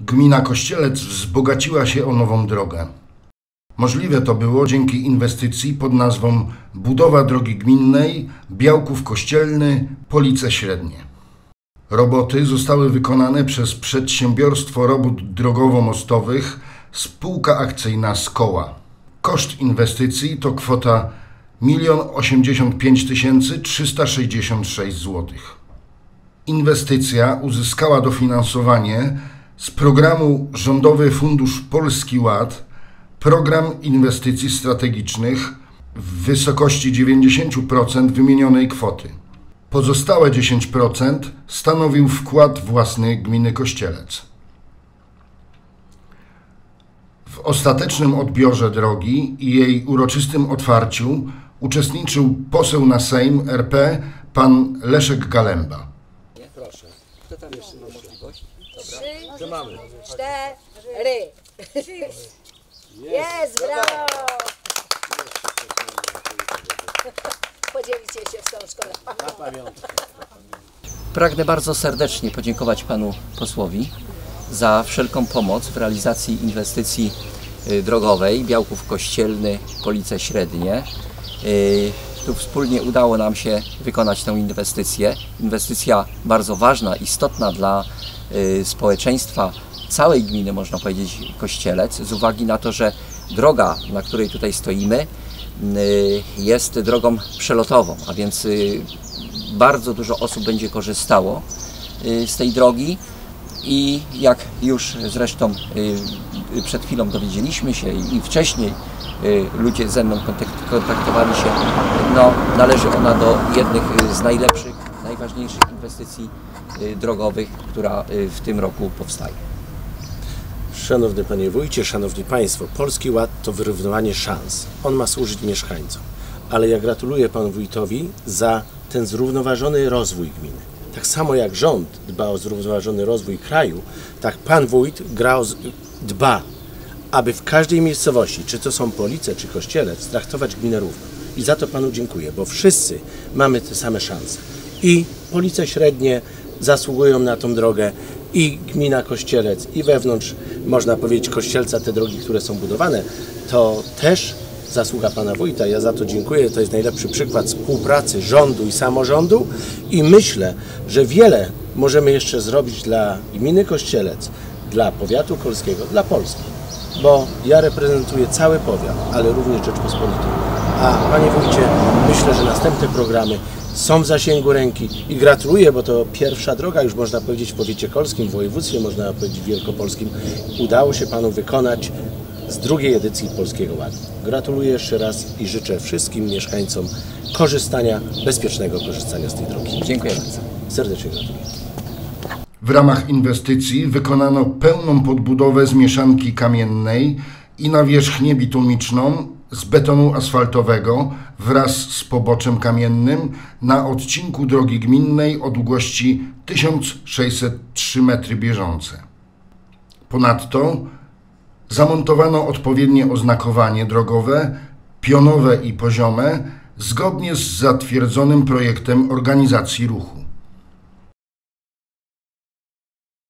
Gmina Kościelec wzbogaciła się o nową drogę. Możliwe to było dzięki inwestycji pod nazwą Budowa drogi gminnej Białków Kościelny Police Średnie. Roboty zostały wykonane przez Przedsiębiorstwo Robót Drogowo-Mostowych Spółka Akcyjna Skoła. Koszt inwestycji to kwota 1 085 366 zł. Inwestycja uzyskała dofinansowanie z programu Rządowy Fundusz Polski Ład, program inwestycji strategicznych w wysokości 90% wymienionej kwoty. Pozostałe 10% stanowił wkład własny gminy Kościelec. W ostatecznym odbiorze drogi i jej uroczystym otwarciu uczestniczył poseł na Sejm RP pan Leszek Galemba. Proszę. Kto tam? Trzy, cztery. Jest, brawo! Podzielicie się wstążką na pamiątkę. Pragnę bardzo serdecznie podziękować panu posłowi za wszelką pomoc w realizacji inwestycji y, drogowej Białków Kościelny, Police Średnie. Wspólnie udało nam się wykonać tę inwestycję. Inwestycja bardzo ważna, istotna dla y, społeczeństwa całej gminy, można powiedzieć, Kościelec, z uwagi na to, że droga, na której tutaj stoimy, y, jest drogą przelotową, a więc y, bardzo dużo osób będzie korzystało z tej drogi i jak już zresztą przed chwilą dowiedzieliśmy się i wcześniej ludzie ze mną kontak- kontaktowali się, no należy ona do jednych y, z najlepszych, najważniejszych inwestycji y, drogowych, która y, w tym roku powstaje. Szanowny Panie Wójcie, Szanowni Państwo, Polski Ład to wyrównywanie szans. On ma służyć mieszkańcom. Ale ja gratuluję Panu Wójtowi za ten zrównoważony rozwój gminy. Tak samo jak rząd dba o zrównoważony rozwój kraju, tak Pan Wójt gra o, dba, aby w każdej miejscowości, czy to są Police, czy Kościelec, traktować gminę równo. I za to Panu dziękuję, bo wszyscy mamy te same szanse. I Police średnie zasługują na tą drogę, i gmina Kościelec, i wewnątrz, można powiedzieć, Kościelca, te drogi, które są budowane, to też zasługa Pana Wójta. Ja za to dziękuję. To jest najlepszy przykład współpracy rządu i samorządu i myślę, że wiele możemy jeszcze zrobić dla gminy Kościelec, dla powiatu kolskiego, dla Polski. Bo ja reprezentuję cały powiat, ale również Rzeczpospolitą. A Panie Wójcie, myślę, że następne programy są w zasięgu ręki i gratuluję, bo to pierwsza droga, już można powiedzieć w powiecie kolskim, w województwie, można powiedzieć wielkopolskim. Udało się Panu wykonać z drugiej edycji Polskiego Ładu. Gratuluję jeszcze raz i życzę wszystkim mieszkańcom korzystania, bezpiecznego korzystania z tej drogi. Dziękuję bardzo. Serdecznie gratuluję. W ramach inwestycji wykonano pełną podbudowę z mieszanki kamiennej i nawierzchnię bitumiczną z betonu asfaltowego wraz z poboczem kamiennym na odcinku drogi gminnej o długości 1603 metry bieżące. Ponadto zamontowano odpowiednie oznakowanie drogowe, pionowe i poziome, zgodnie z zatwierdzonym projektem organizacji ruchu.